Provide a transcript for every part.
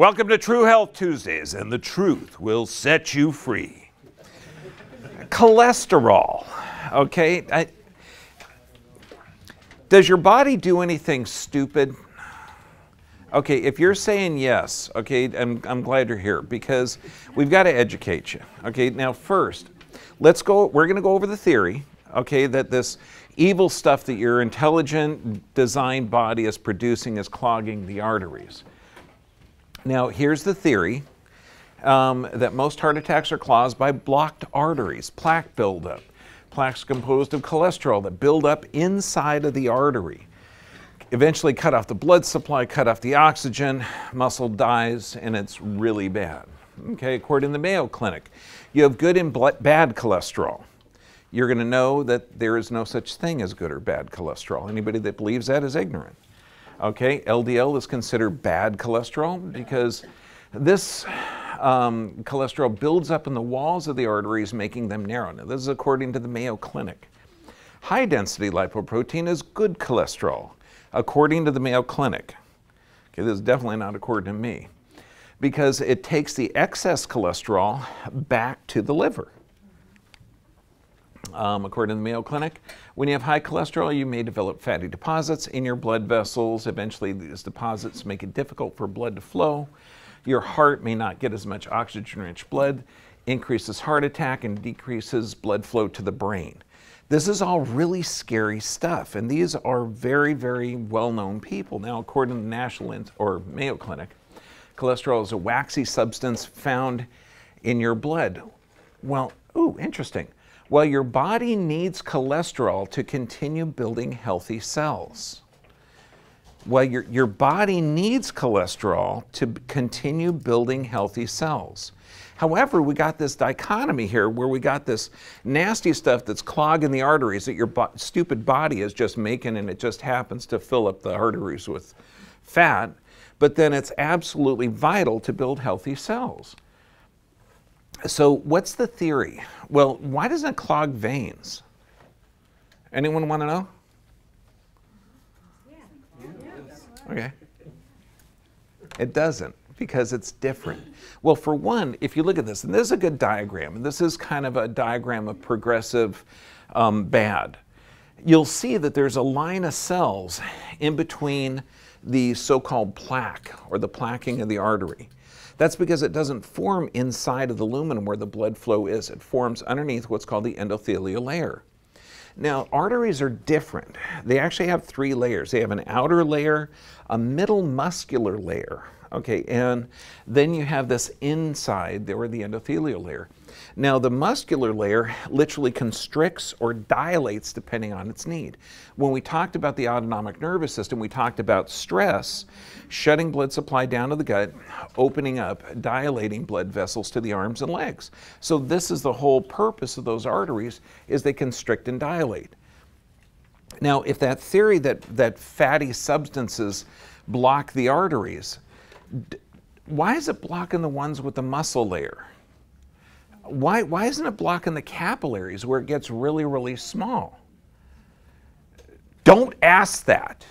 Welcome to True Health Tuesdays, and the truth will set you free. Cholesterol, okay? I, does your body do anything stupid? Okay, if you're saying yes, okay, I'm, I'm glad you're here because we've got to educate you. Okay, now first, let's go, we're going to go over the theory, okay, that this evil stuff that your intelligent designed body is producing is clogging the arteries. Now, here's the theory um, that most heart attacks are caused by blocked arteries, plaque buildup. Plaques composed of cholesterol that build up inside of the artery. Eventually, cut off the blood supply, cut off the oxygen, muscle dies, and it's really bad. Okay, according to the Mayo Clinic, you have good and bad cholesterol. You're going to know that there is no such thing as good or bad cholesterol. Anybody that believes that is ignorant. Okay, LDL is considered bad cholesterol because this um, cholesterol builds up in the walls of the arteries, making them narrow. Now, this is according to the Mayo Clinic. High density lipoprotein is good cholesterol, according to the Mayo Clinic. Okay, this is definitely not according to me, because it takes the excess cholesterol back to the liver um, according to the Mayo Clinic. When you have high cholesterol, you may develop fatty deposits in your blood vessels. Eventually, these deposits make it difficult for blood to flow. Your heart may not get as much oxygen rich blood, increases heart attack, and decreases blood flow to the brain. This is all really scary stuff, and these are very, very well known people. Now, according to the National or Mayo Clinic, cholesterol is a waxy substance found in your blood. Well, ooh, interesting. Well, your body needs cholesterol to continue building healthy cells. Well, your, your body needs cholesterol to continue building healthy cells. However, we got this dichotomy here where we got this nasty stuff that's clogging the arteries that your bo stupid body is just making and it just happens to fill up the arteries with fat, but then it's absolutely vital to build healthy cells. So, what's the theory? Well, why doesn't it clog veins? Anyone want to know? Yeah. Okay. It doesn't because it's different. Well, for one, if you look at this, and this is a good diagram, and this is kind of a diagram of progressive um, bad, you'll see that there's a line of cells in between the so called plaque or the plaquing of the artery. That's because it doesn't form inside of the lumen where the blood flow is. It forms underneath what's called the endothelial layer. Now, arteries are different. They actually have three layers. They have an outer layer, a middle muscular layer, okay, and then you have this inside, or the endothelial layer. Now, the muscular layer literally constricts or dilates depending on its need. When we talked about the autonomic nervous system, we talked about stress shutting blood supply down to the gut, opening up, dilating blood vessels to the arms and legs. So this is the whole purpose of those arteries is they constrict and dilate. Now, if that theory that, that fatty substances block the arteries, why is it blocking the ones with the muscle layer? Why, why isn't it blocking the capillaries where it gets really, really small? Don't ask that.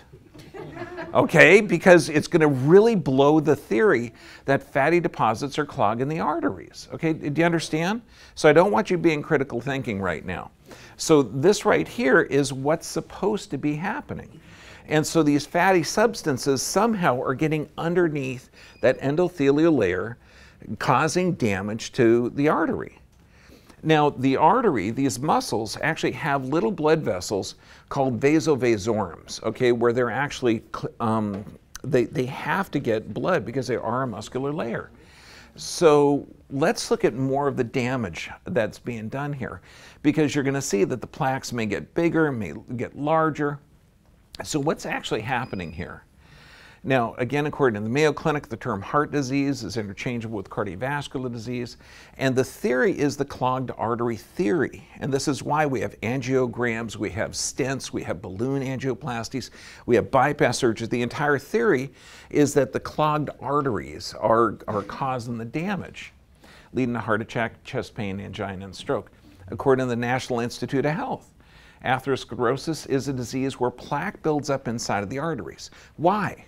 Okay, because it's going to really blow the theory that fatty deposits are clogging the arteries. Okay, do you understand? So I don't want you being critical thinking right now. So this right here is what's supposed to be happening. And so these fatty substances somehow are getting underneath that endothelial layer causing damage to the artery. Now, the artery, these muscles, actually have little blood vessels called vasa vasorums, okay, where they're actually, um, they, they have to get blood because they are a muscular layer. So let's look at more of the damage that's being done here because you're going to see that the plaques may get bigger, may get larger. So what's actually happening here? Now, again, according to the Mayo Clinic, the term heart disease is interchangeable with cardiovascular disease, and the theory is the clogged artery theory. And this is why we have angiograms, we have stents, we have balloon angioplasties, we have bypass surgeries. The entire theory is that the clogged arteries are, are causing the damage, leading to heart attack, chest pain, angina, and stroke, according to the National Institute of Health. Atherosclerosis is a disease where plaque builds up inside of the arteries. Why?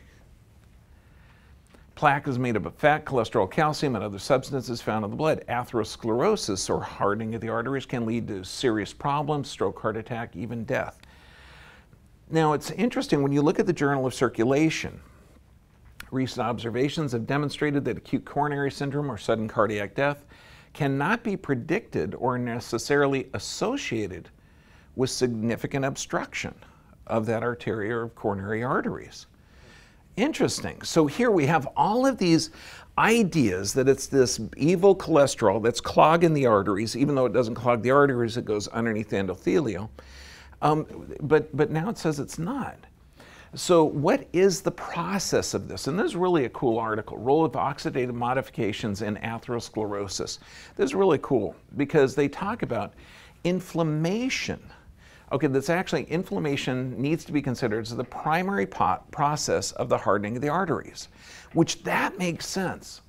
Plaque is made up of fat, cholesterol, calcium, and other substances found in the blood. Atherosclerosis, or hardening of the arteries, can lead to serious problems, stroke, heart attack, even death. Now, it's interesting when you look at the Journal of Circulation, recent observations have demonstrated that acute coronary syndrome or sudden cardiac death cannot be predicted or necessarily associated with significant obstruction of that arterial or coronary arteries. Interesting. So here we have all of these ideas that it's this evil cholesterol that's clogging the arteries, even though it doesn't clog the arteries, it goes underneath the endothelium. Um, but, but now it says it's not. So what is the process of this? And this is really a cool article, Role of Oxidative Modifications in Atherosclerosis. This is really cool because they talk about inflammation Okay, that's actually inflammation needs to be considered as the primary process of the hardening of the arteries, which that makes sense.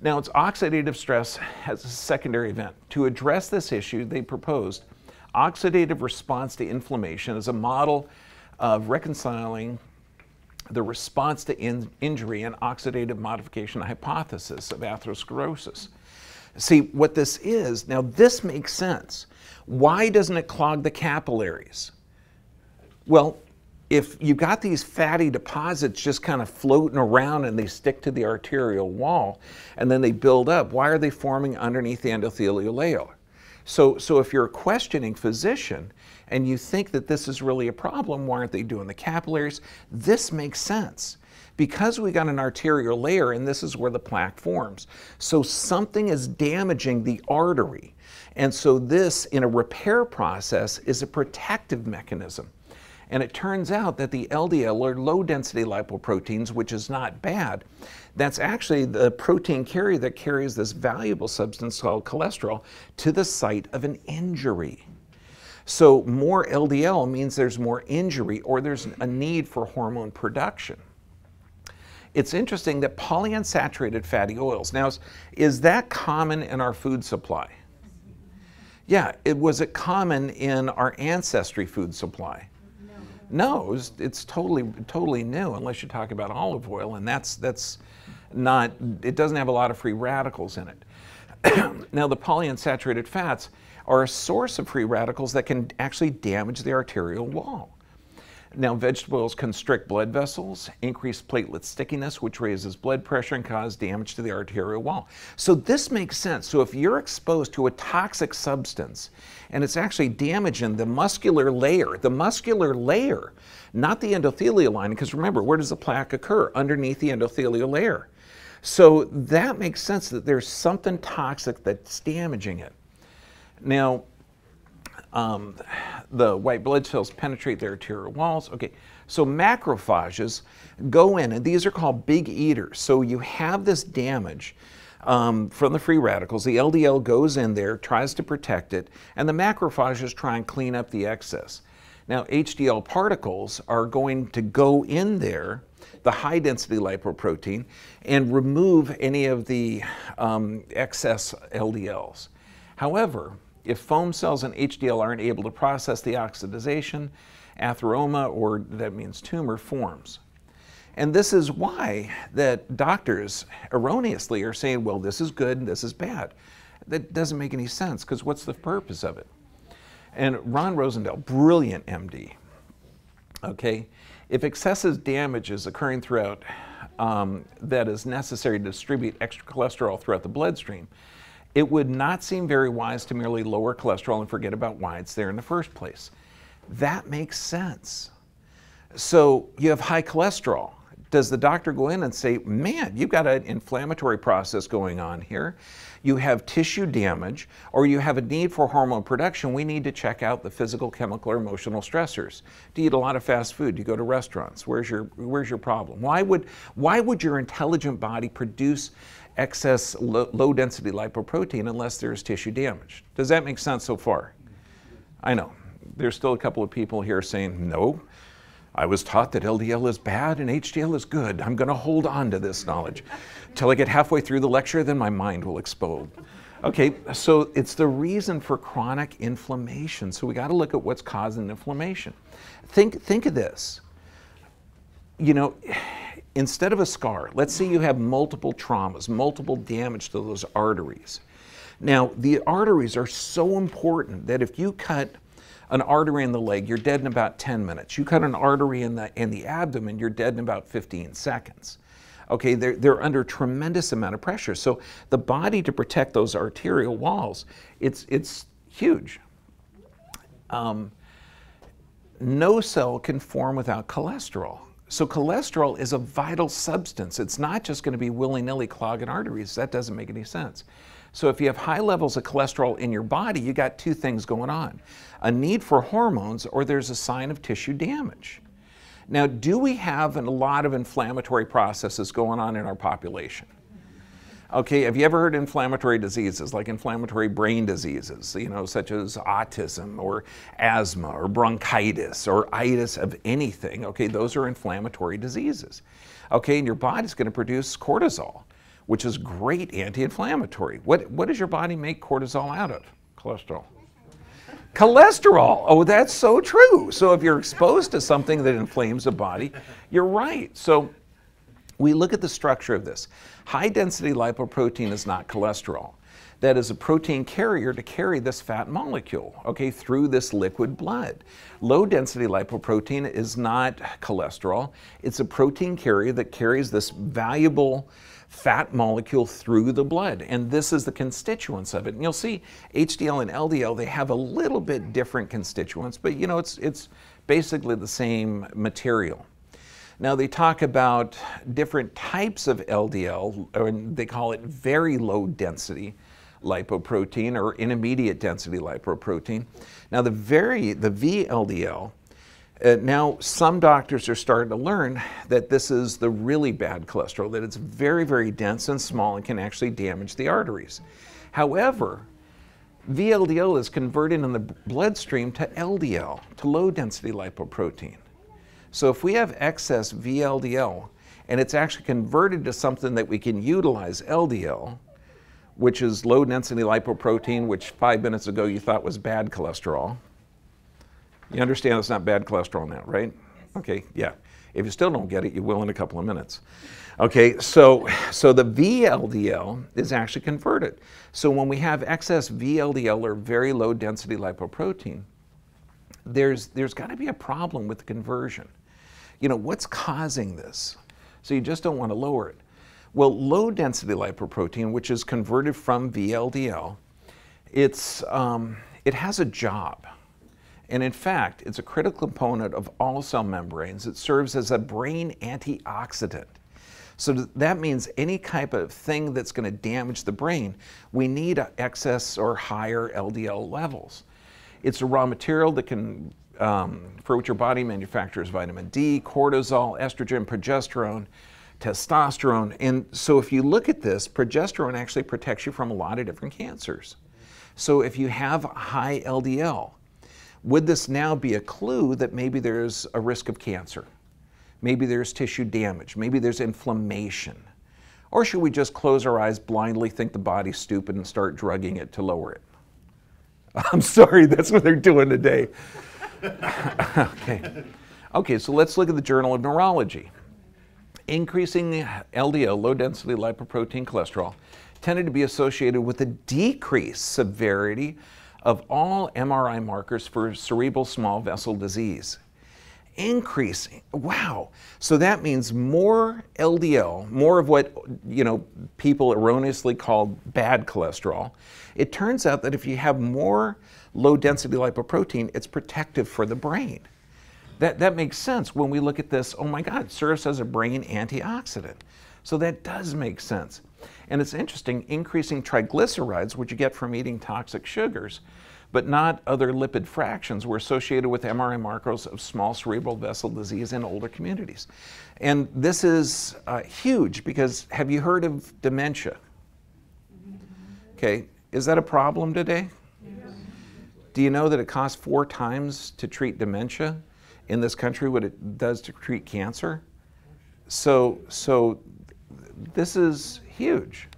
Now, it's oxidative stress as a secondary event. To address this issue, they proposed oxidative response to inflammation as a model of reconciling the response to in injury and oxidative modification hypothesis of atherosclerosis. See, what this is, now this makes sense. Why doesn't it clog the capillaries? Well, if you've got these fatty deposits just kind of floating around and they stick to the arterial wall and then they build up, why are they forming underneath the endothelial layer? So, so if you're a questioning physician and you think that this is really a problem, why aren't they doing the capillaries? This makes sense because we got an arterial layer and this is where the plaque forms. So something is damaging the artery. And so this, in a repair process, is a protective mechanism. And it turns out that the LDL or low density lipoproteins, which is not bad, that's actually the protein carrier that carries this valuable substance called cholesterol to the site of an injury. So more LDL means there's more injury or there's a need for hormone production. It's interesting that polyunsaturated fatty oils, now is, is that common in our food supply? Yeah, it was it common in our ancestry food supply? No, no it was, it's totally totally new unless you talk about olive oil, and that's that's not. It doesn't have a lot of free radicals in it. now the polyunsaturated fats are a source of free radicals that can actually damage the arterial wall. Now, vegetables constrict blood vessels, increase platelet stickiness, which raises blood pressure and cause damage to the arterial wall. So this makes sense. So if you're exposed to a toxic substance and it's actually damaging the muscular layer, the muscular layer, not the endothelial lining, because remember, where does the plaque occur? Underneath the endothelial layer. So that makes sense that there's something toxic that's damaging it. Now, um, the white blood cells penetrate the arterial walls. Okay, so macrophages go in, and these are called big eaters. So you have this damage um, from the free radicals. The LDL goes in there, tries to protect it, and the macrophages try and clean up the excess. Now, HDL particles are going to go in there, the high density lipoprotein, and remove any of the um, excess LDLs. However, if foam cells and HDL aren't able to process the oxidization, atheroma, or that means tumor, forms. And this is why that doctors erroneously are saying, well, this is good and this is bad. That doesn't make any sense because what's the purpose of it? And Ron Rosedale, brilliant MD, okay, if excessive damage is occurring throughout um, that is necessary to distribute extra cholesterol throughout the bloodstream, it would not seem very wise to merely lower cholesterol and forget about why it's there in the first place. That makes sense. So you have high cholesterol. Does the doctor go in and say, man, you've got an inflammatory process going on here? You have tissue damage, or you have a need for hormone production. We need to check out the physical, chemical, or emotional stressors. Do you eat a lot of fast food? Do you go to restaurants? Where's your, where's your problem? Why would, why would your intelligent body produce excess low density lipoprotein unless there's tissue damage. Does that make sense so far? I know. There's still a couple of people here saying, no, I was taught that LDL is bad and HDL is good. I'm going to hold on to this knowledge. Till I get halfway through the lecture, then my mind will explode. Okay, so it's the reason for chronic inflammation. So we got to look at what's causing inflammation. Think, think of this. You know, instead of a scar, let's say you have multiple traumas, multiple damage to those arteries. Now, the arteries are so important that if you cut an artery in the leg, you're dead in about 10 minutes. You cut an artery in the, in the abdomen, you're dead in about 15 seconds. Okay, they're, they're under tremendous amount of pressure. So the body to protect those arterial walls, it's, it's huge. Um, no cell can form without cholesterol. So cholesterol is a vital substance. It's not just going to be willy-nilly clogging arteries. That doesn't make any sense. So if you have high levels of cholesterol in your body, you got two things going on. A need for hormones or there's a sign of tissue damage. Now, do we have a lot of inflammatory processes going on in our population? Okay, have you ever heard inflammatory diseases like inflammatory brain diseases, you know, such as autism or asthma or bronchitis or itis of anything? Okay, those are inflammatory diseases. Okay, and your body's going to produce cortisol which is great anti-inflammatory. What, what does your body make cortisol out of? Cholesterol. Cholesterol. Oh, that's so true. So if you're exposed to something that inflames the body, you're right. So we look at the structure of this. High density lipoprotein is not cholesterol. That is a protein carrier to carry this fat molecule, okay, through this liquid blood. Low density lipoprotein is not cholesterol. It's a protein carrier that carries this valuable fat molecule through the blood. And this is the constituents of it. And you'll see HDL and LDL, they have a little bit different constituents, but you know, it's, it's basically the same material. Now they talk about different types of LDL, and they call it very low density lipoprotein or intermediate density lipoprotein. Now the very, the VLDL uh, now, some doctors are starting to learn that this is the really bad cholesterol, that it's very, very dense and small and can actually damage the arteries. However, VLDL is converted in the bloodstream to LDL, to low density lipoprotein. So if we have excess VLDL and it's actually converted to something that we can utilize LDL, which is low density lipoprotein, which five minutes ago you thought was bad cholesterol, you understand it's not bad cholesterol now, right? Okay, yeah. If you still don't get it, you will in a couple of minutes. Okay, so, so the VLDL is actually converted. So when we have excess VLDL or very low density lipoprotein, there's, there's got to be a problem with the conversion. You know, what's causing this? So you just don't want to lower it. Well, low density lipoprotein, which is converted from VLDL, it's, um, it has a job. And in fact, it's a critical component of all cell membranes. It serves as a brain antioxidant. So that means any type of thing that's going to damage the brain, we need excess or higher LDL levels. It's a raw material that can, um, for which your body manufactures vitamin D, cortisol, estrogen, progesterone, testosterone. And so if you look at this, progesterone actually protects you from a lot of different cancers. So if you have high LDL, would this now be a clue that maybe there's a risk of cancer? Maybe there's tissue damage. Maybe there's inflammation. Or should we just close our eyes, blindly think the body's stupid, and start drugging it to lower it? I'm sorry, that's what they're doing today. Okay. Okay, so let's look at the Journal of Neurology. Increasing LDL, low density lipoprotein cholesterol, tended to be associated with a decreased severity of all MRI markers for cerebral small vessel disease. Increasing. Wow. So that means more LDL, more of what you know people erroneously called bad cholesterol. It turns out that if you have more low density lipoprotein, it's protective for the brain. That, that makes sense when we look at this. Oh my God, it serves as a brain antioxidant. So that does make sense. And it's interesting, increasing triglycerides, which you get from eating toxic sugars, but not other lipid fractions, were associated with MRI markers of small cerebral vessel disease in older communities. And this is uh, huge because have you heard of dementia? Okay, is that a problem today? Do you know that it costs four times to treat dementia in this country what it does to treat cancer? So, so this is huge.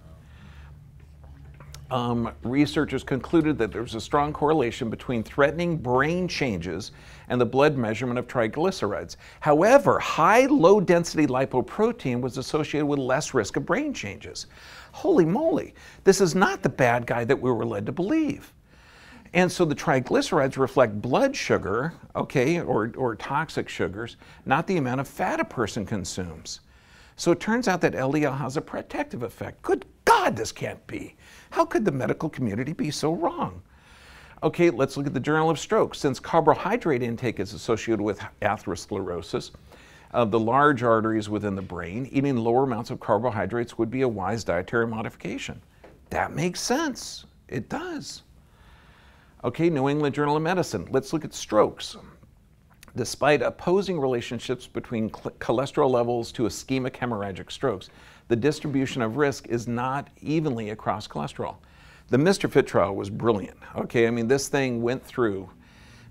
um, researchers concluded that there was a strong correlation between threatening brain changes and the blood measurement of triglycerides. However, high low density lipoprotein was associated with less risk of brain changes. Holy moly, this is not the bad guy that we were led to believe. And so the triglycerides reflect blood sugar, okay, or, or toxic sugars, not the amount of fat a person consumes. So it turns out that LDL has a protective effect. Good God, this can't be. How could the medical community be so wrong? Okay, let's look at the Journal of Stroke. Since carbohydrate intake is associated with atherosclerosis of the large arteries within the brain, eating lower amounts of carbohydrates would be a wise dietary modification. That makes sense. It does. Okay, New England Journal of Medicine. Let's look at strokes. Despite opposing relationships between cholesterol levels to ischemic hemorrhagic strokes, the distribution of risk is not evenly across cholesterol. The Mr. Fit trial was brilliant. Okay, I mean, this thing went through,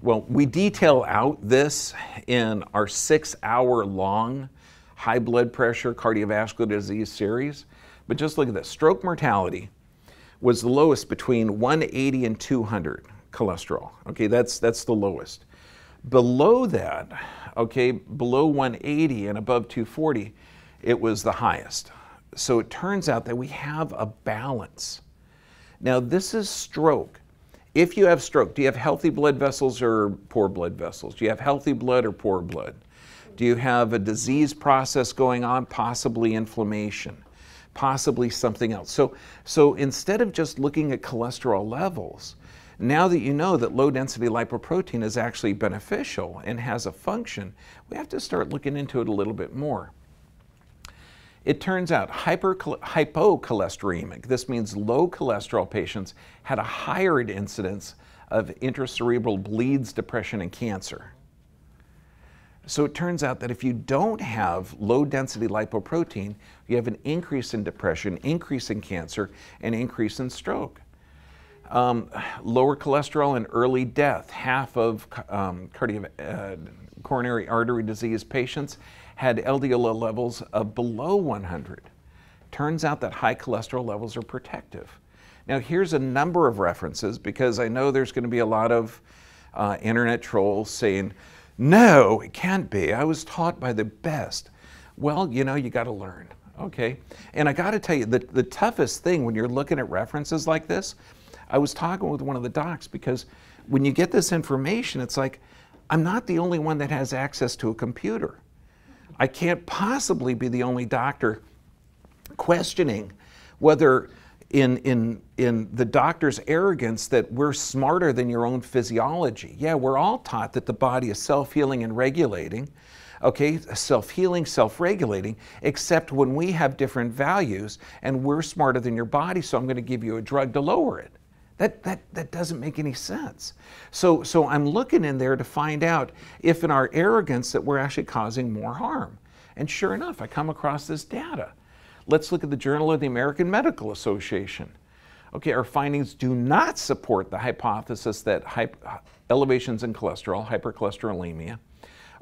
well, we detail out this in our six hour long high blood pressure cardiovascular disease series. But just look at this stroke mortality was the lowest between 180 and 200 cholesterol. Okay, that's, that's the lowest. Below that, okay, below 180 and above 240, it was the highest. So it turns out that we have a balance. Now, this is stroke. If you have stroke, do you have healthy blood vessels or poor blood vessels? Do you have healthy blood or poor blood? Do you have a disease process going on, possibly inflammation, possibly something else? So, so instead of just looking at cholesterol levels, now that you know that low density lipoprotein is actually beneficial and has a function, we have to start looking into it a little bit more. It turns out hypocholesteremic, this means low cholesterol patients, had a higher incidence of intracerebral bleeds, depression, and cancer. So it turns out that if you don't have low density lipoprotein, you have an increase in depression, increase in cancer, and increase in stroke. Um, lower cholesterol and early death. Half of um, cardio, uh, coronary artery disease patients had LDL levels of below 100. Turns out that high cholesterol levels are protective. Now, here's a number of references because I know there's going to be a lot of uh, internet trolls saying, no, it can't be. I was taught by the best. Well, you know, you got to learn, okay? And I got to tell you, the, the toughest thing when you're looking at references like this I was talking with one of the docs because when you get this information, it's like, I'm not the only one that has access to a computer. I can't possibly be the only doctor questioning whether in, in, in the doctor's arrogance that we're smarter than your own physiology. Yeah, we're all taught that the body is self-healing and regulating, okay, self-healing, self-regulating, except when we have different values and we're smarter than your body, so I'm gonna give you a drug to lower it. That, that, that doesn't make any sense. So, so I'm looking in there to find out if in our arrogance that we're actually causing more harm. And sure enough, I come across this data. Let's look at the Journal of the American Medical Association. Okay, our findings do not support the hypothesis that elevations in cholesterol, hypercholesterolemia,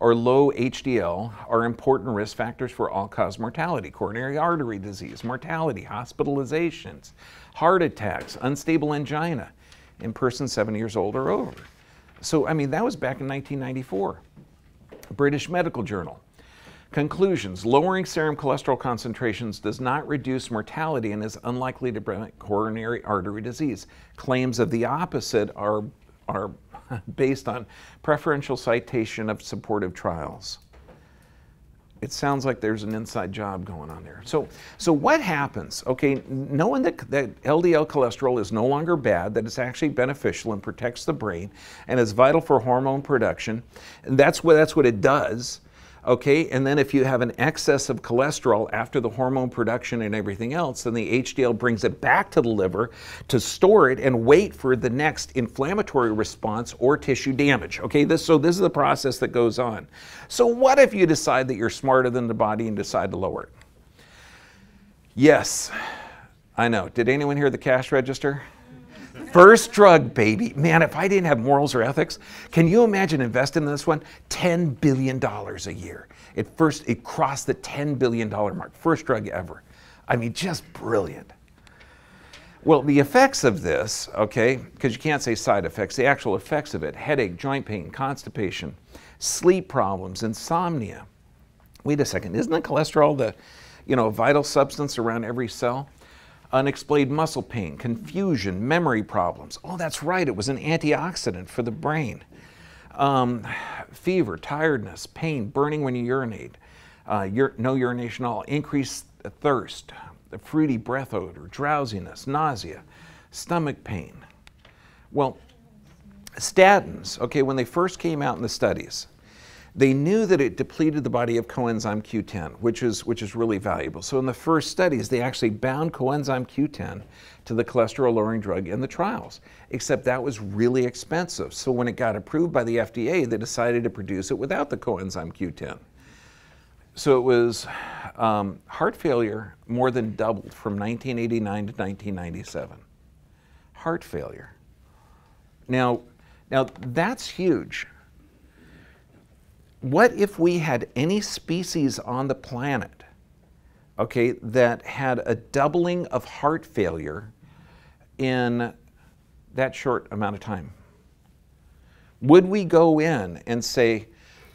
or low HDL are important risk factors for all-cause mortality, coronary artery disease, mortality, hospitalizations, heart attacks, unstable angina in persons seven years old or over. So, I mean, that was back in 1994. British Medical Journal. Conclusions Lowering serum cholesterol concentrations does not reduce mortality and is unlikely to prevent coronary artery disease. Claims of the opposite are, are based on preferential citation of supportive trials. It sounds like there's an inside job going on there. So, so what happens? Okay, knowing that, that LDL cholesterol is no longer bad, that it's actually beneficial and protects the brain, and is vital for hormone production, and that's what that's what it does okay? And then if you have an excess of cholesterol after the hormone production and everything else, then the HDL brings it back to the liver to store it and wait for the next inflammatory response or tissue damage, okay? This, so this is the process that goes on. So what if you decide that you're smarter than the body and decide to lower it? Yes, I know. Did anyone hear the cash register? First drug, baby. Man, if I didn't have morals or ethics, can you imagine investing in this one? $10 billion a year. It first, it crossed the $10 billion mark. First drug ever. I mean, just brilliant. Well, the effects of this, okay, because you can't say side effects, the actual effects of it headache, joint pain, constipation, sleep problems, insomnia. Wait a second, isn't the cholesterol the you know, vital substance around every cell? Unexplained muscle pain, confusion, memory problems. Oh, that's right, it was an antioxidant for the brain. Um, fever, tiredness, pain, burning when you urinate, uh, ur- no urination at all, increased thirst, fruity breath odor, drowsiness, nausea, stomach pain. Well, statins, okay, when they first came out in the studies, they knew that it depleted the body of coenzyme Q10, which is, which is really valuable. So in the first studies, they actually bound coenzyme Q10 to the cholesterol lowering drug in the trials, except that was really expensive. So when it got approved by the FDA, they decided to produce it without the coenzyme Q10. So it was um, heart failure more than doubled from 1989 to 1997. Heart failure. Now, now that's huge. What if we had any species on the planet, okay, that had a doubling of heart failure in that short amount of time? Would we go in and say,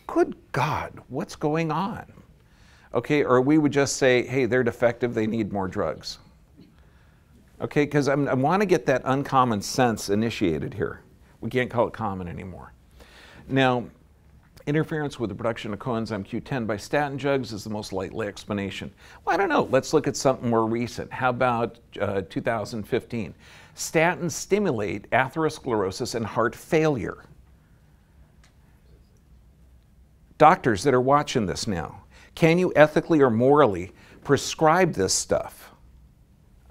Good God, what's going on? Okay, or we would just say, hey, they're defective, they need more drugs. Okay, because I want to get that uncommon sense initiated here. We can't call it common anymore. Now, interference with the production of coenzyme Q10 by statin drugs is the most likely explanation. Well, I don't know. Let's look at something more recent. How about uh, 2015? Statins stimulate atherosclerosis and heart failure. Doctors that are watching this now, can you ethically or morally prescribe this stuff?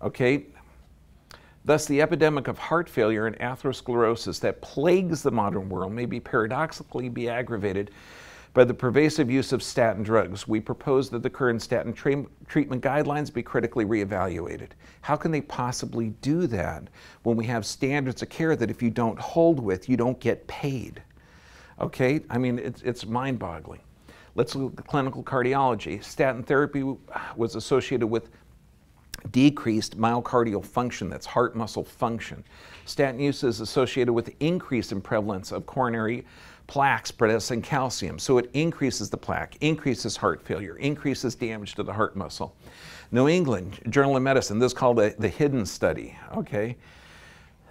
Okay? Thus, the epidemic of heart failure and atherosclerosis that plagues the modern world may be paradoxically be aggravated by the pervasive use of statin drugs. We propose that the current statin tra- treatment guidelines be critically reevaluated. How can they possibly do that when we have standards of care that if you don't hold with, you don't get paid? Okay? I mean, it's, it's mind boggling. Let's look at clinical cardiology. Statin therapy was associated with decreased myocardial function, that's heart muscle function. Statin use is associated with increase in prevalence of coronary plaques producing calcium. So it increases the plaque, increases heart failure, increases damage to the heart muscle. New England Journal of Medicine, this is called the, the hidden study, okay?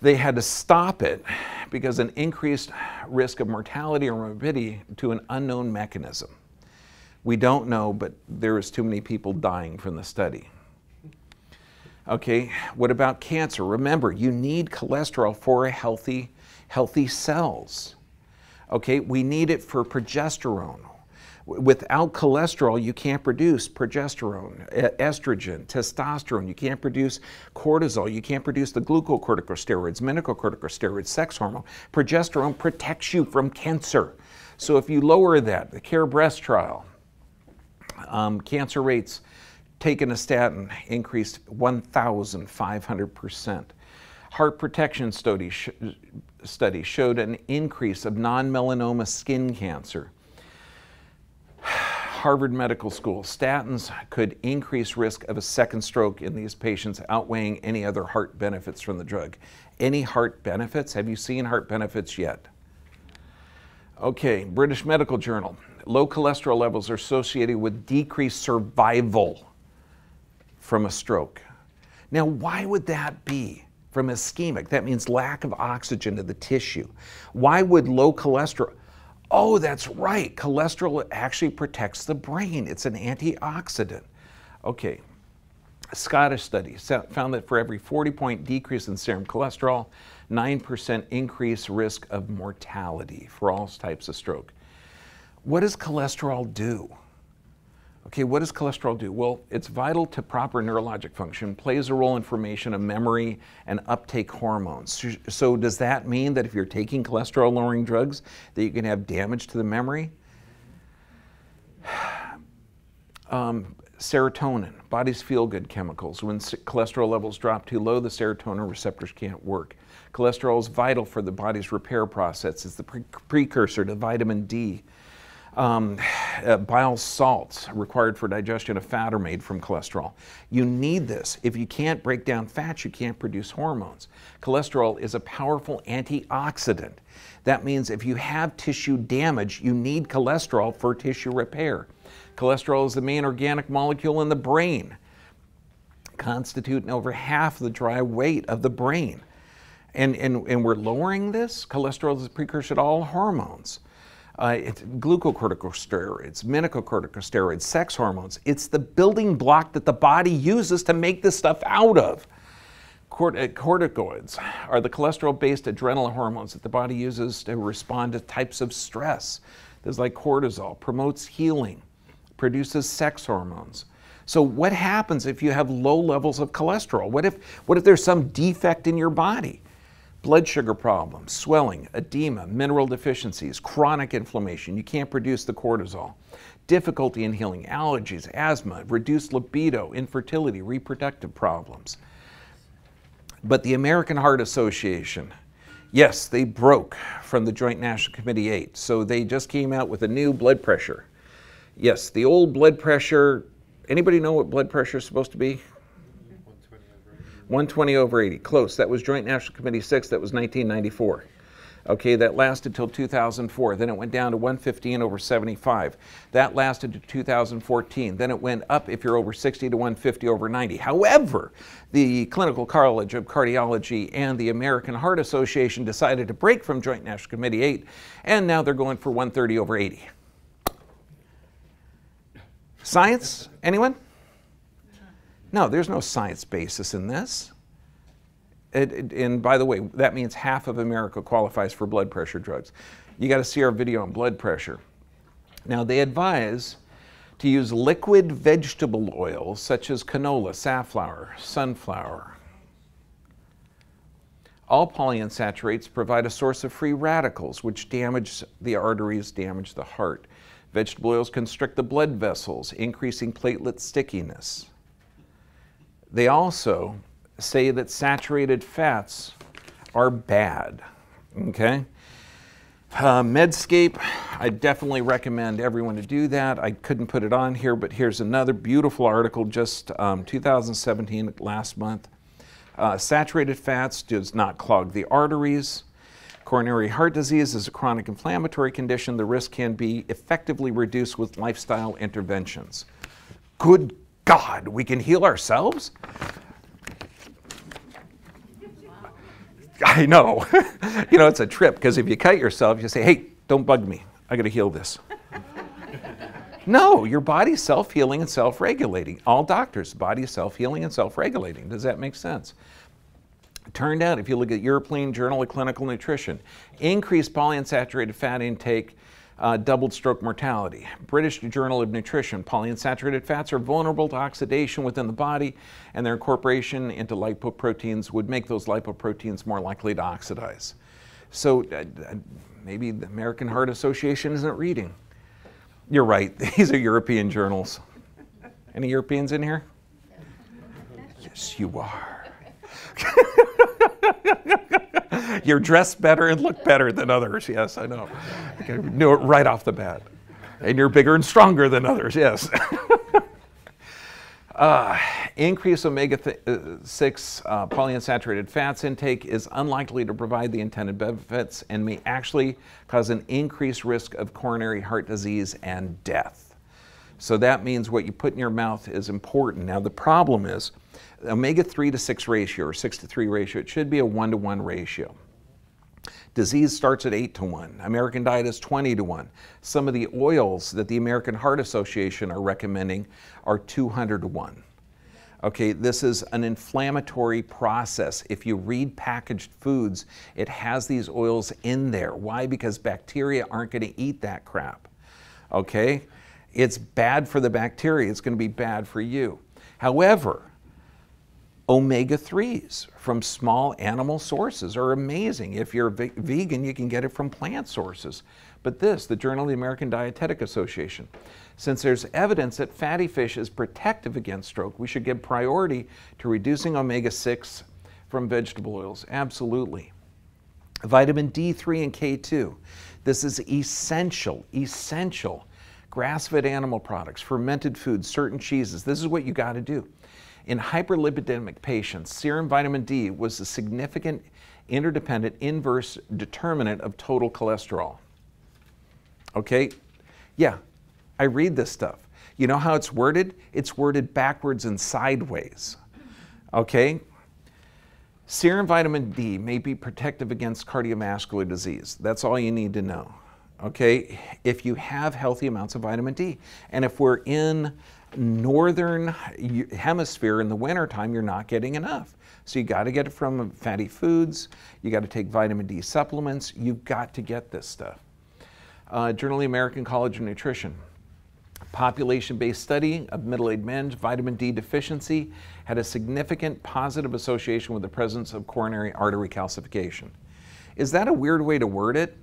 They had to stop it because an increased risk of mortality or morbidity to an unknown mechanism. We don't know, but there is too many people dying from the study. Okay, what about cancer? Remember, you need cholesterol for healthy, healthy cells. Okay, we need it for progesterone. Without cholesterol, you can't produce progesterone, estrogen, testosterone. You can't produce cortisol. You can't produce the glucocorticosteroids, mineralocorticosteroids, sex hormone. Progesterone protects you from cancer. So if you lower that, the CARE breast trial, um, cancer rates taking a statin increased 1,500%. Heart protection study, sh- study showed an increase of non melanoma skin cancer. Harvard Medical School, statins could increase risk of a second stroke in these patients, outweighing any other heart benefits from the drug. Any heart benefits? Have you seen heart benefits yet? Okay, British Medical Journal low cholesterol levels are associated with decreased survival from a stroke. Now, why would that be? From ischemic, that means lack of oxygen to the tissue. Why would low cholesterol? Oh, that's right. Cholesterol actually protects the brain. It's an antioxidant. Okay. A Scottish study found that for every 40 point decrease in serum cholesterol, 9% increase risk of mortality for all types of stroke. What does cholesterol do? Okay, what does cholesterol do? Well, it's vital to proper neurologic function, plays a role in formation of memory and uptake hormones. So does that mean that if you're taking cholesterol lowering drugs that you can have damage to the memory? Um, serotonin, body's feel good chemicals. When cholesterol levels drop too low, the serotonin receptors can't work. Cholesterol is vital for the body's repair process. It's the pre- precursor to vitamin D Um, uh, bile salts required for digestion of fat are made from cholesterol. You need this. If you can't break down fats, you can't produce hormones. Cholesterol is a powerful antioxidant. That means if you have tissue damage, you need cholesterol for tissue repair. Cholesterol is the main organic molecule in the brain, constituting over half the dry weight of the brain. And, and, and we're lowering this. Cholesterol is a precursor to all hormones. Uh, it's glucocorticosteroids, minocorticosteroids, sex hormones. It's the building block that the body uses to make this stuff out of. Cort- uh, corticoids are the cholesterol based adrenal hormones that the body uses to respond to types of stress. There's like cortisol, promotes healing, produces sex hormones. So, what happens if you have low levels of cholesterol? What if, what if there's some defect in your body? Blood sugar problems, swelling, edema, mineral deficiencies, chronic inflammation. You can't produce the cortisol. Difficulty in healing, allergies, asthma, reduced libido, infertility, reproductive problems. But the American Heart Association, yes, they broke from the Joint National Committee 8. So they just came out with a new blood pressure. Yes, the old blood pressure, anybody know what blood pressure is supposed to be? 120 over 80, close. That was Joint National Committee 6, that was 1994. Okay, that lasted till 2004. Then it went down to 115 over 75. That lasted to 2014. Then it went up if you're over 60 to 150 over 90. However, the Clinical College of Cardiology and the American Heart Association decided to break from Joint National Committee 8, and now they're going for 130 over 80. Science? Anyone? No, there's no science basis in this. It, it, and by the way, that means half of America qualifies for blood pressure drugs. You got to see our video on blood pressure. Now, they advise to use liquid vegetable oils such as canola, safflower, sunflower. All polyunsaturates provide a source of free radicals, which damage the arteries, damage the heart. Vegetable oils constrict the blood vessels, increasing platelet stickiness. They also say that saturated fats are bad. Okay? Uh, Medscape, I definitely recommend everyone to do that. I couldn't put it on here, but here's another beautiful article just um, 2017, last month. Uh, saturated fats does not clog the arteries. Coronary heart disease is a chronic inflammatory condition. The risk can be effectively reduced with lifestyle interventions. Good God, we can heal ourselves? I know. you know, it's a trip because if you cut yourself, you say, hey, don't bug me. I got to heal this. no, your body's self healing and self regulating. All doctors, body self healing and self regulating. Does that make sense? turned out, if you look at European Journal of Clinical Nutrition, increased polyunsaturated fat intake uh, doubled stroke mortality. British Journal of Nutrition, polyunsaturated fats are vulnerable to oxidation within the body, and their incorporation into lipoproteins would make those lipoproteins more likely to oxidize. So uh, uh maybe the American Heart Association isn't reading. You're right, these are European journals. Any Europeans in here? Yes, you are. You're dressed better and look better than others. Yes, I know. I knew it right off the bat. And you're bigger and stronger than others. Yes. uh, increased omega 6 uh, polyunsaturated fats intake is unlikely to provide the intended benefits and may actually cause an increased risk of coronary heart disease and death. So that means what you put in your mouth is important. Now, the problem is omega 3 to 6 ratio or 6 to 3 ratio, it should be a 1 to 1 ratio. Disease starts at 8 to 1. American diet is 20 to 1. Some of the oils that the American Heart Association are recommending are 200 to 1. Okay, this is an inflammatory process. If you read packaged foods, it has these oils in there. Why? Because bacteria aren't going to eat that crap. Okay? It's bad for the bacteria, it's going to be bad for you. However, omega 3s from small animal sources are amazing. If you're vegan, you can get it from plant sources. But this, the Journal of the American Dietetic Association, since there's evidence that fatty fish is protective against stroke, we should give priority to reducing omega 6 from vegetable oils. Absolutely. Vitamin D3 and K2. This is essential, essential. Grass fed animal products, fermented foods, certain cheeses. This is what you got to do. In hyperlipidemic patients, serum vitamin D was a significant interdependent inverse determinant of total cholesterol. Okay? Yeah, I read this stuff. You know how it's worded? It's worded backwards and sideways. Okay? Serum vitamin D may be protective against cardiovascular disease. That's all you need to know. Okay? If you have healthy amounts of vitamin D. And if we're in northern hemisphere in the wintertime, you're not getting enough. So you got to get it from fatty foods. You got to take vitamin D supplements. You've got to get this stuff. Uh, Journal of the American College of Nutrition. Population-based study of middle-aged men's vitamin D deficiency had a significant positive association with the presence of coronary artery calcification. Is that a weird way to word it?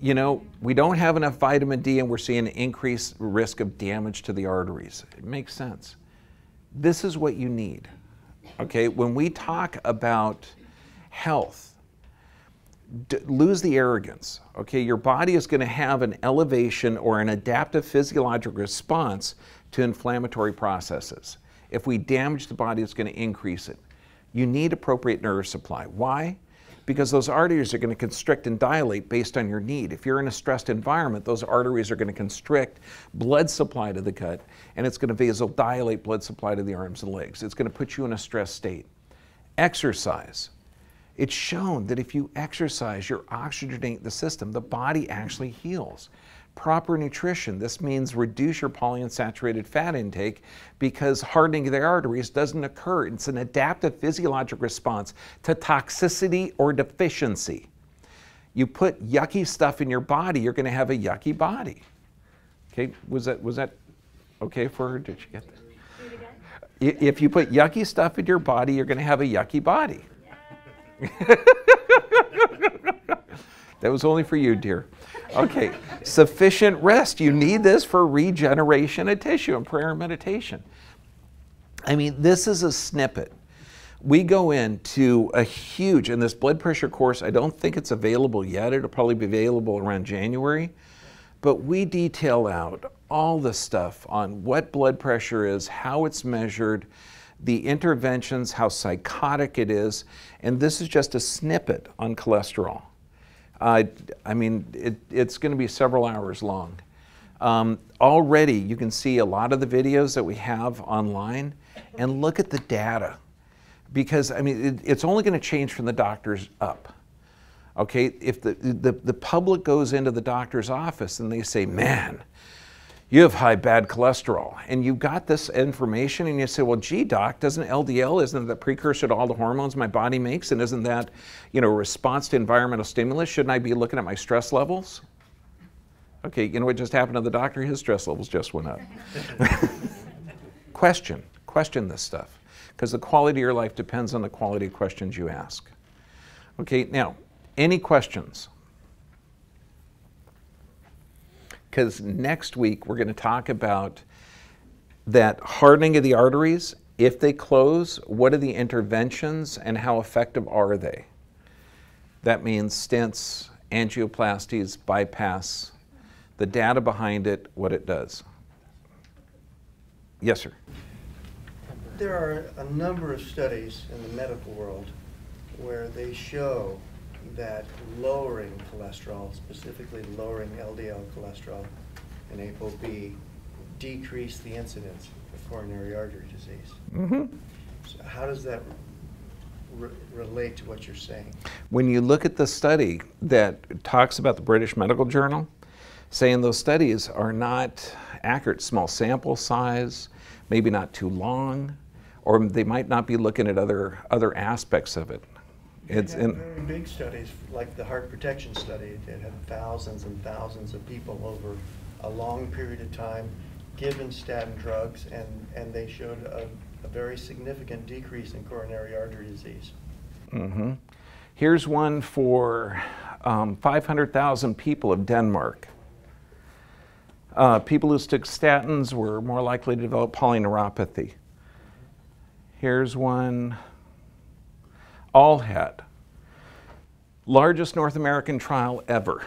You know, we don't have enough vitamin D and we're seeing an increased risk of damage to the arteries. It makes sense. This is what you need. Okay, when we talk about health, lose the arrogance. Okay, your body is going to have an elevation or an adaptive physiological response to inflammatory processes. If we damage the body, it's going to increase it. You need appropriate nerve supply. Why? Because those arteries are going to constrict and dilate based on your need. If you're in a stressed environment, those arteries are going to constrict blood supply to the gut and it's going to vasodilate blood supply to the arms and legs. It's going to put you in a stress state. Exercise. It's shown that if you exercise, you oxygenate the system, the body actually heals. Proper nutrition, this means reduce your polyunsaturated fat intake because hardening of the arteries doesn't occur. It's an adaptive physiologic response to toxicity or deficiency. You put yucky stuff in your body, you're going to have a yucky body. Okay, was that was that okay for her? Did she get that? If you put yucky stuff in your body, you're going to have a yucky body. that was only for you, dear. Okay, sufficient rest. You need this for regeneration of tissue and prayer and meditation. I mean, this is a snippet. We go into a huge, in this blood pressure course, I don't think it's available yet. It'll probably be available around January. But we detail out all the stuff on what blood pressure is, how it's measured, the interventions, how psychotic it is, and this is just a snippet on cholesterol. I mean, it, it's going to be several hours long. Um, already, you can see a lot of the videos that we have online, and look at the data. Because, I mean, it, it's only going to change from the doctors up. Okay, if the, the, the public goes into the doctor's office and they say, man, you have high bad cholesterol, and you've got this information and you say, well, gee, doc, doesn't LDL, isn't the precursor to all the hormones my body makes? And isn't that, you know, a response to environmental stimulus? Shouldn't I be looking at my stress levels? Okay, you know what just happened to the doctor? His stress levels just went up. question, question this stuff, because the quality of your life depends on the quality of questions you ask. Okay, now, any questions? Because next week we're going to talk about that hardening of the arteries. If they close, what are the interventions and how effective are they? That means stents, angioplasties, bypass, the data behind it, what it does. Yes, sir. There are a number of studies in the medical world where they show that lowering cholesterol, specifically lowering LDL cholesterol and ApoB, decrease the incidence of coronary artery disease. Mm-hmm. So how does that re relate to what you're saying? When you look at the study that talks about the British Medical Journal, saying those studies are not accurate, small sample size, maybe not too long, or they might not be looking at other other aspects of it. It's in very big studies, like the heart protection study, that had thousands and thousands of people over a long period of time given statin drugs, and, and they showed a, a very significant decrease in coronary artery disease. Mm-hmm. Here's one for um, 500,000 people of Denmark. Uh, people who took statins were more likely to develop polyneuropathy. Here's one ALLHAT. Largest North American trial ever.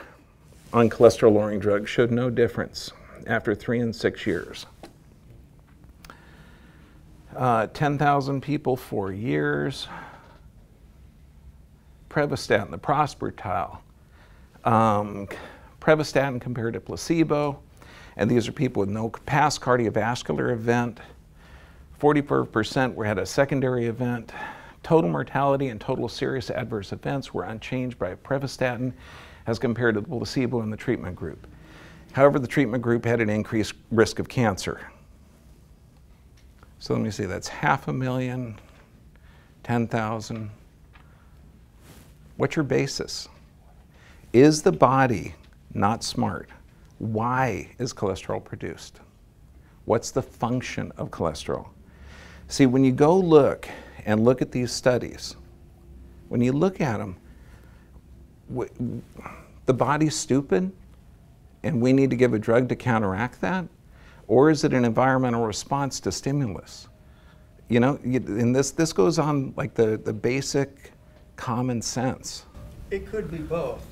on cholesterol lowering drugs showed no difference after three and six years. Uh, 10,000 people, four years. Prevostat, the Prosper trial. Um, Prevostat compared to placebo, and these are people with no past cardiovascular event. 44% were had a secondary event. Total mortality and total serious adverse events were unchanged by pravastatin as compared to the placebo in the treatment group. However, the treatment group had an increased risk of cancer. So let me see, that's half a million, 10,000. What's your basis? Is the body not smart? Why is cholesterol produced? What's the function of cholesterol? See, when you go look and look at these studies, when you look at them, the body's stupid and we need to give a drug to counteract that? Or is it an environmental response to stimulus? You know, and this, this goes on like the, the basic common sense. It could be both.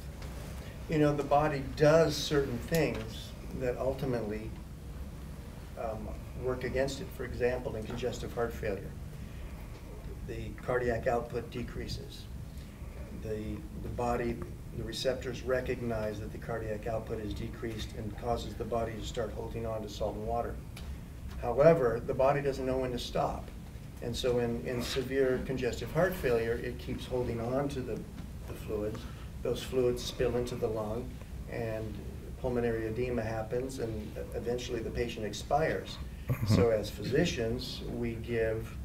You know, the body does certain things that ultimately um, work against it. For example, in congestive heart failure, the cardiac output decreases. The, the body the receptors recognize that the cardiac output is decreased and causes the body to start holding on to salt and water. However, the body doesn't know when to stop. And so in, in severe congestive heart failure, it keeps holding on to the, the fluids. Those fluids spill into the lung and pulmonary edema happens and eventually the patient expires. So as physicians, we give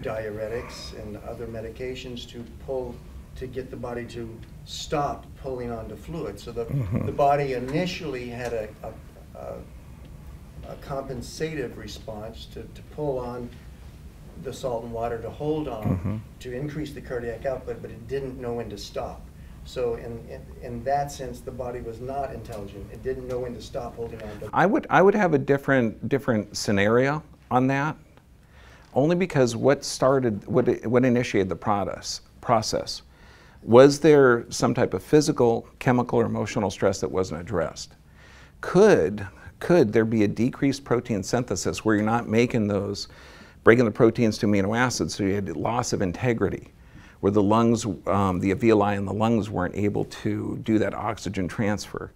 diuretics and other medications to pull to get the body to stop pulling onto fluid. So the, mm-hmm. the body initially had a, a, a, a compensative response to, to pull on the salt and water to hold on mm-hmm. to increase the cardiac output, but it didn't know when to stop. So in, in, in, that sense, the body was not intelligent. It didn't know when to stop holding on. I would I would have a different different scenario on that, only because what started what what initiated the process process was there some type of physical, chemical, or emotional stress that wasn't addressed? Could, could there be a decreased protein synthesis where you're not making those, breaking the proteins to amino acids, so you had loss of integrity, where the lungs, um, the alveoli in the lungs weren't able to do that oxygen transfer?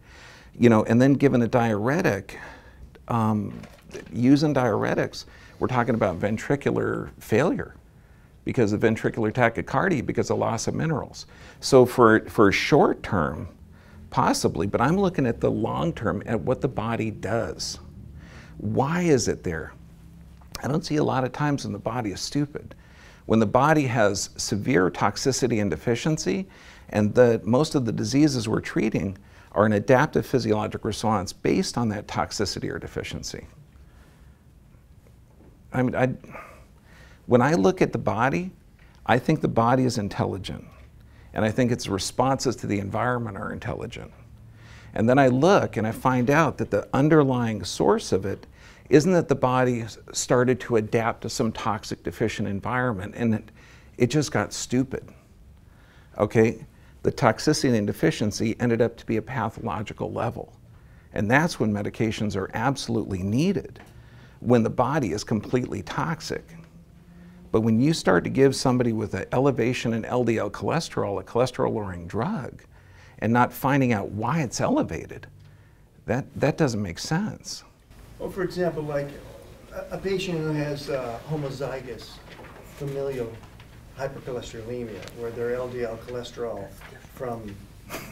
You know, and then given a diuretic, um, using diuretics, we're talking about ventricular failure because of ventricular tachycardia because of loss of minerals. So for, for short term, possibly, but I'm looking at the long term at what the body does. Why is it there? I don't see a lot of times when the body is stupid. When the body has severe toxicity and deficiency, and the, most of the diseases we're treating are an adaptive physiologic response based on that toxicity or deficiency. I mean, I, when I look at the body, I think the body is intelligent. And I think its responses to the environment are intelligent. And then I look and I find out that the underlying source of it isn't that the body started to adapt to some toxic deficient environment and it, it just got stupid. Okay? The toxicity and deficiency ended up to be a pathological level. And that's when medications are absolutely needed, when the body is completely toxic. But when you start to give somebody with an elevation in LDL cholesterol a cholesterol lowering drug and not finding out why it's elevated, that, that doesn't make sense. Well, for example, like a, a patient who has uh, homozygous familial hypercholesterolemia, where their LDL cholesterol from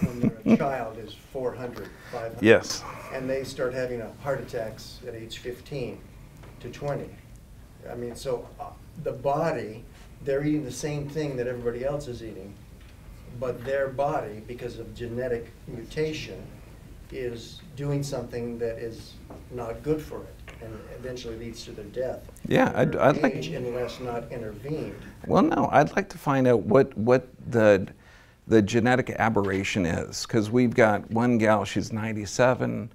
when they're a child is 400, 500. Yes. And they start having a heart attacks at age 15 to 20. I mean, so uh, the body, they're eating the same thing that everybody else is eating, but their body, because of genetic mutation, is doing something that is not good for it and eventually leads to their death. Yeah, I'd, I'd like unless not intervened. Well, no, I'd like to find out what what the the genetic aberration is because we've got one gal, she's 97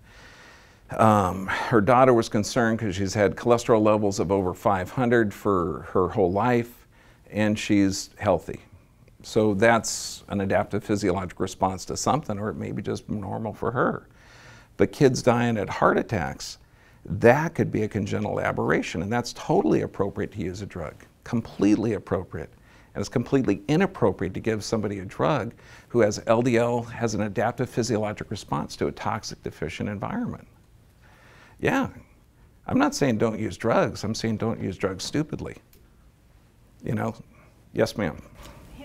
um, her daughter was concerned because she's had cholesterol levels of over 500 for her whole life, and she's healthy. So that's an adaptive physiologic response to something, or it may be just normal for her. But kids dying at heart attacks, that could be a congenital aberration, and that's totally appropriate to use a drug. Completely appropriate. And it's completely inappropriate to give somebody a drug who has LDL, has an adaptive physiologic response to a toxic deficient environment. Yeah, I'm not saying don't use drugs, I'm saying don't use drugs stupidly. You know? Yes, ma'am.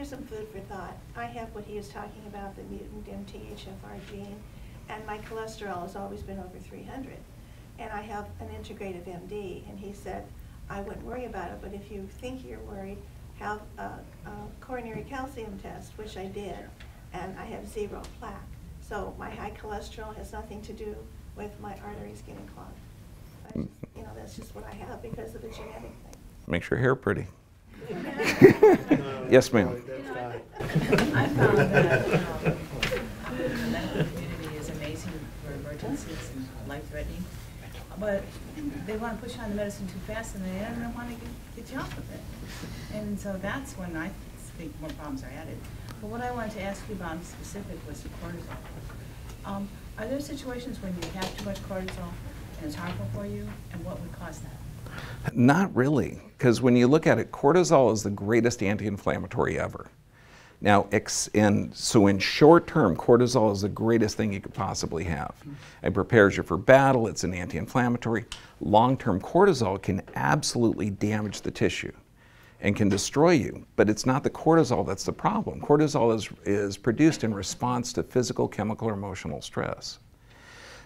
Here's some food for thought. I have what he was talking about, the mutant MTHFR gene, and my cholesterol has always been over 300. And I have an integrative MD, and he said, I wouldn't worry about it, but if you think you're worried, have a, a coronary calcium test, which I did, and I have zero plaque. So my high cholesterol has nothing to do with my arteries getting clogged. Just- You know, that's just what I have because of the genetic thing. Makes your hair pretty. Yes, ma'am. I found that the community is amazing for emergencies and life-threatening, but they want to push on the medicine too fast and they don't want to get, get you off of it. And so that's when I think more problems are added. But what I wanted to ask you about specific was the cortisol. Um, Are there situations when you have too much cortisol and it's harmful for you, and what would cause that? Not really, because when you look at it, cortisol is the greatest anti inflammatory ever. Now, so in short term, cortisol is the greatest thing you could possibly have. It prepares you for battle, it's an anti inflammatory. Long term, cortisol can absolutely damage the tissue and can destroy you, but it's not the cortisol that's the problem. Cortisol is, is produced in response to physical, chemical, or emotional stress.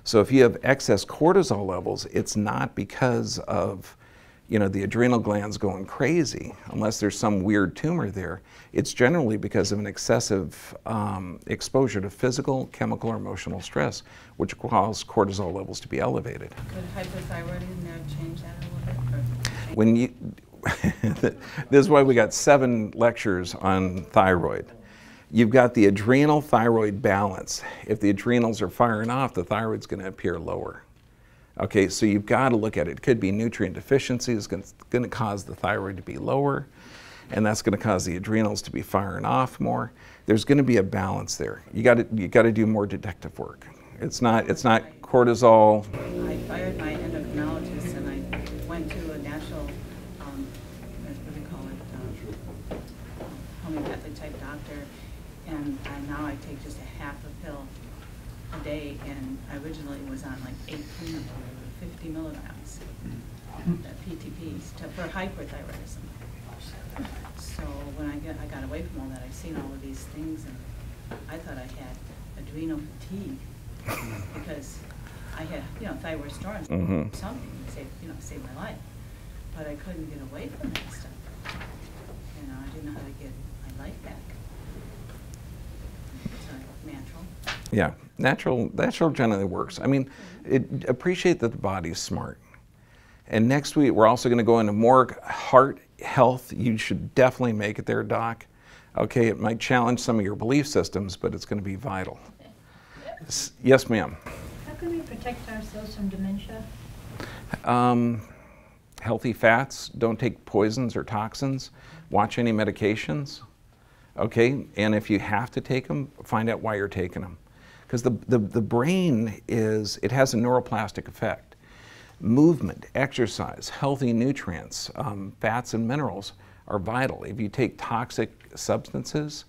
So if you have excess cortisol levels, it's not because of you know, the adrenal glands going crazy, unless there's some weird tumor there. It's generally because of an excessive um, exposure to physical, chemical, or emotional stress, which causes cortisol levels to be elevated. Could hypothyroidism now change that a little bit? When you, this is why we got seven lectures on thyroid. You've got the adrenal thyroid balance. If the adrenals are firing off, the thyroid's going to appear lower. Okay, so you've got to look at it. It could be nutrient deficiency is going to cause the thyroid to be lower, and that's going to cause the adrenals to be firing off more. There's going to be a balance there. You got to you got to do more detective work. It's not it's not cortisol. I fired my endocrinologist and I went to a national, um, what do you call it, um, homeopathic type doctor. And I- now I take just a half a pill a day and I originally was on like 18 or 50 milligrams, uh, PTPs, to- for hyperthyroidism. So when I get, I got away from all that, I've seen all of these things and I thought I had adrenal fatigue because I had, you know, thyroid storms, Mhm. something, that saved, you know, saved my life. But I couldn't get away from that stuff. You know, I didn't know how to get my life back. So natural. Yeah, natural natural generally works. I mean, it, appreciate that the body's smart. And next week we're also going to go into more heart health. You should definitely make it there, doc. Okay, it might challenge some of your belief systems, but it's going to be vital. S- Yes, ma'am. How can we protect ourselves from dementia? Um, healthy fats, don't take poisons or toxins, watch any medications, okay? And if you have to take them, find out why you're taking them. Because the, the, the brain is, it has a neuroplastic effect. Movement, exercise, healthy nutrients, um, fats and minerals are vital. If you take toxic substances,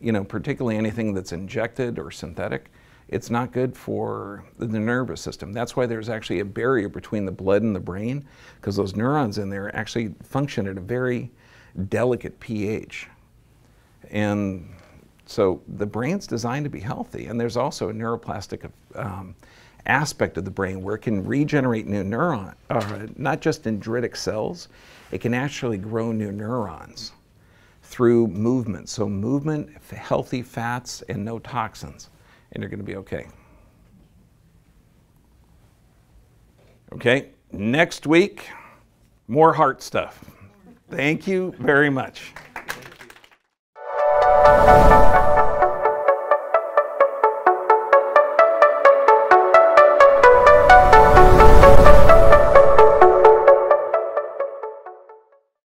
you know, particularly anything that's injected or synthetic, it's not good for the nervous system. That's why there's actually a barrier between the blood and the brain, because those neurons in there actually function at a very delicate pH. And so the brain's designed to be healthy, and there's also a neuroplastic um, aspect of the brain where it can regenerate new neuron, uh, not just dendritic cells, it can actually grow new neurons through movement. So movement, healthy fats, and no toxins, and you're going to be okay. Okay, next week, more heart stuff. Thank you very much. Thank you.